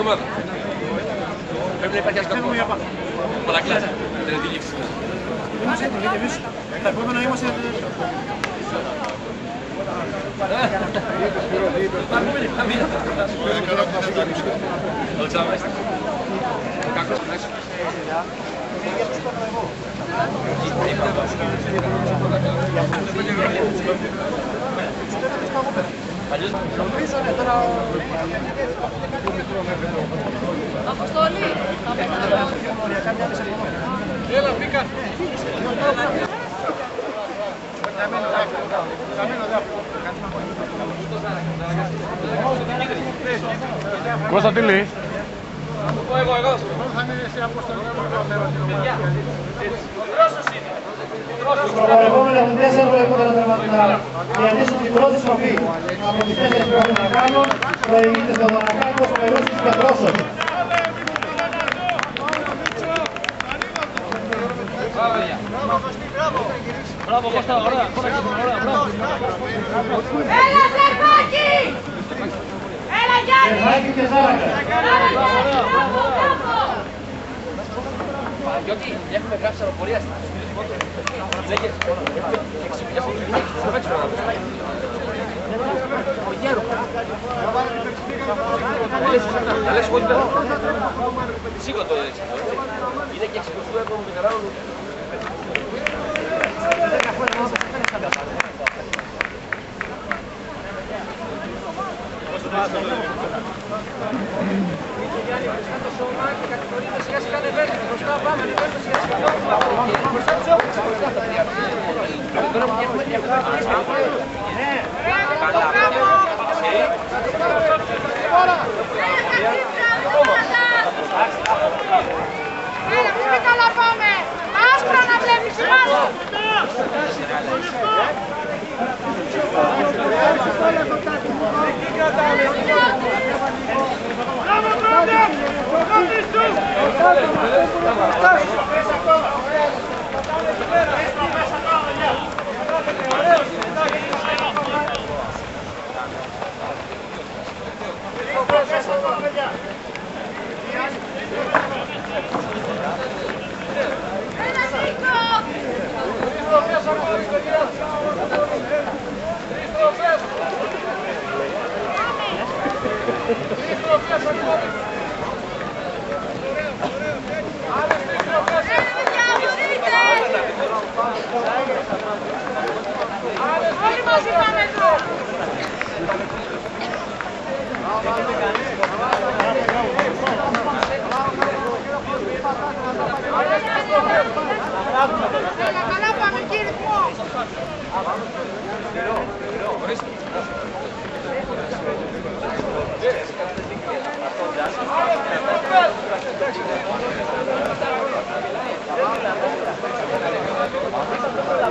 ομάδα. Πρέπει να υπάρχει ένας κακός. Παρακλάς. Δεν είναι δίληξη. Είμαστε έτοιμοι και εμείς. Τα επόμενα είμαστε Αλεξάνδρα, είστε. Κακός, εντάξει. Αποστολή. Έλα, μπήκα. Κώστα τι λέει; Εγώ, εγώ. Θα είναι σε αποστολή. Τα επόμενα έχουν τέσσερα προηγούμενα τερματικά. Διανύσουν την πρώτη στροφή. Από τις τέσσερις που έχουν να κάνουν, προηγείται στο Δανακάκος, Περούτσης και Δρόσος. Μπράβο, Κώστα, ωραία. Ωραία, μπράβο. Έλα Σερβάκη! Έλα Γιάννη! Σερβάκη και Ζάρακα. Έλα Γιάννη! Μπράβο, μπράβο! Διότι έχουμε γράψει αεροπορία στην Λέγε, Λες εγώ την Σίγουρα το έτσι. Είναι και εξηγητού έχουν μηχανάρων Έλα, Έλα, Νίκο! 我是你爸爸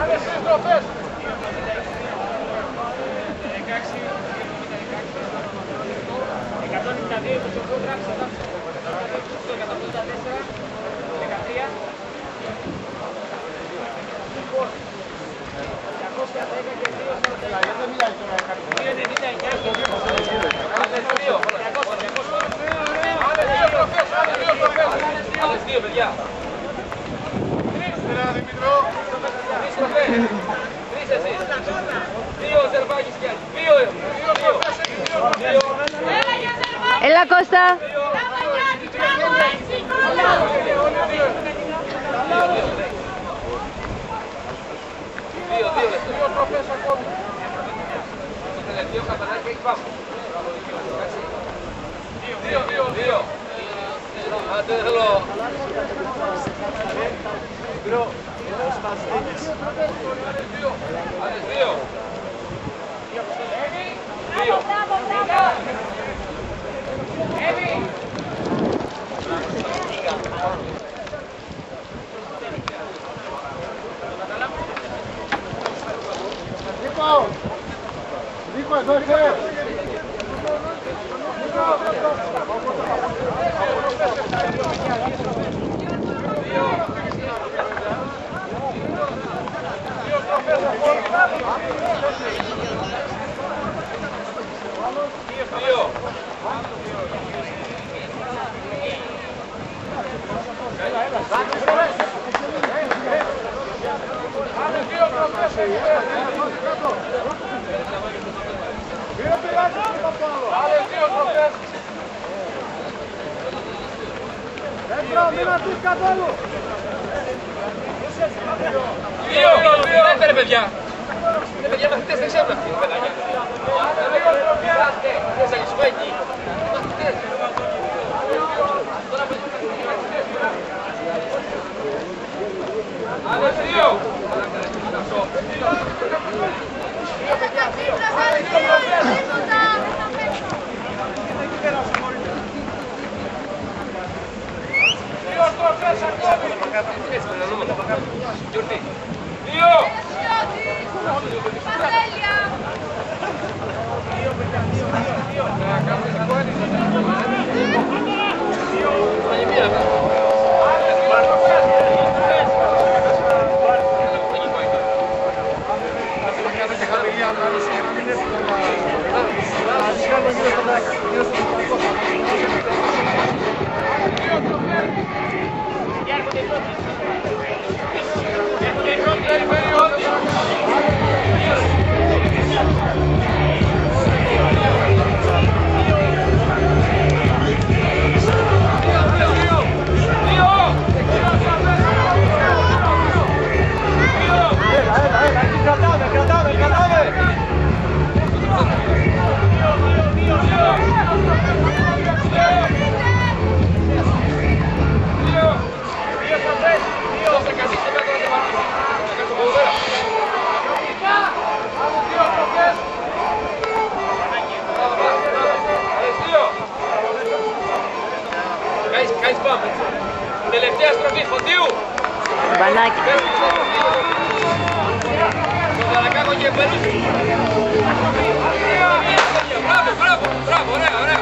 Άλλες συντροφές. Άλλες δύο, παιδιά. Έλα, Δημητρό. Τρεις τροφές. Τρεις εσείς. হলো। του καθόλου. Δύο, δύο, δεν παιδιά. παιδιά, mendapatkan cuti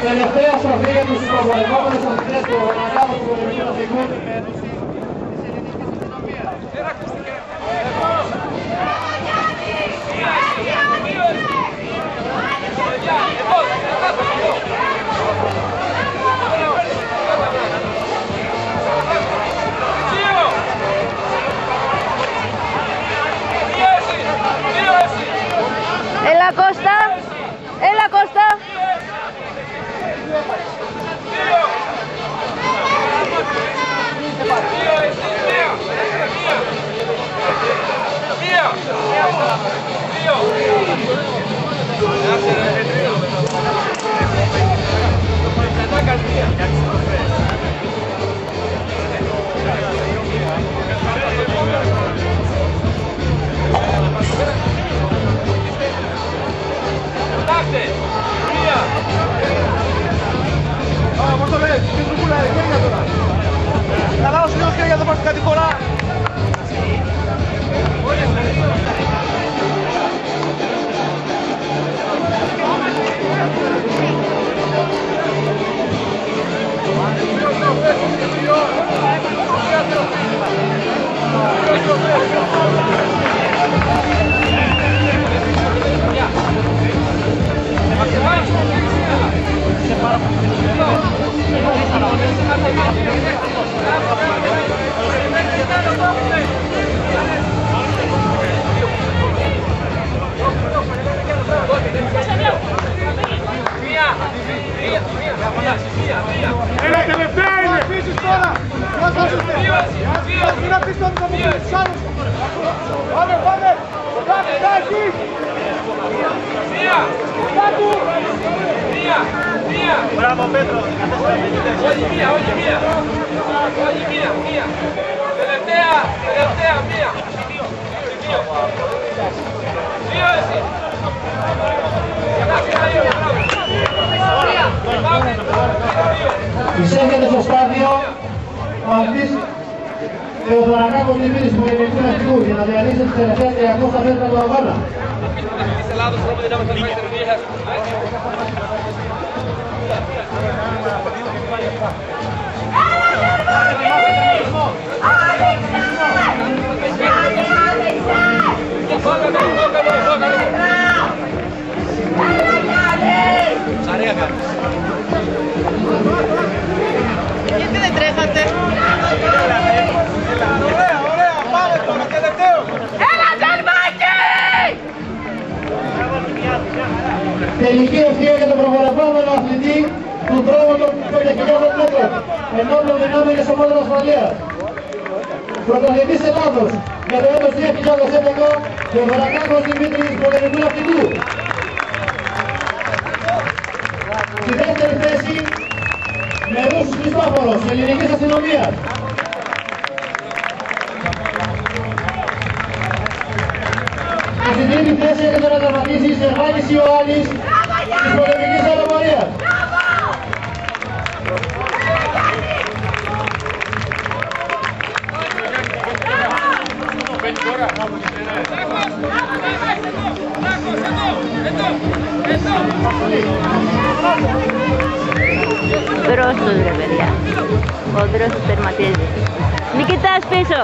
Τελευταία σοφή για τους προβολευόμενους αθλητές που αναλάβουν του πολεμίου να φυγούν με ένταση της ελληνικής αστυνομίας. Εδώ, εδώ, εδώ, εδώ. en la costa de colar. Θεοδωρακάκος Δημήτρης του Ελληνικού Ναυτικού για να διαλύσει τις τελευταίες 300 μέτρα του αγώνα. Της Ελλάδος Ωραία, ωραία, πάμε τώρα, τελευταίο. Έλα Τζαλμάκη! Τελική ευθεία για τον προβολεπόμενο αθλητή του δρόμου των 5.000 μέτρων ενώπιον δυνάμενης ομάδων ασφαλείας. Πρωταθλητής Ελλάδος για το έτος 2011 Θεοδωρακάκος Δημήτρης του Ελληνικού Ναυτικού. Στη δεύτερη θέση Μερούσης Χριστόφορος Ελληνικής Αστυνομίας. Και στην τρίτη θέση έρχεται να τερματίσει η Σερβάκης Ιωάννης της πολεμικής αεροπορίας. Μπρος τους ρε παιδιά. Ο μπρος τους τερματίζει. Μη κοιτάς πίσω.